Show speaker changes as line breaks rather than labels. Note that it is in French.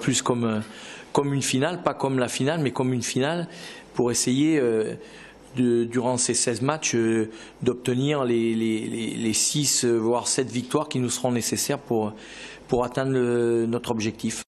Plus comme, euh, comme une finale, pas comme la finale, mais comme une finale pour essayer euh, de, durant ces 16 matchs euh, d'obtenir les, les, les, 6 voire 7 victoires qui nous seront nécessaires pour, pour atteindre notre objectif.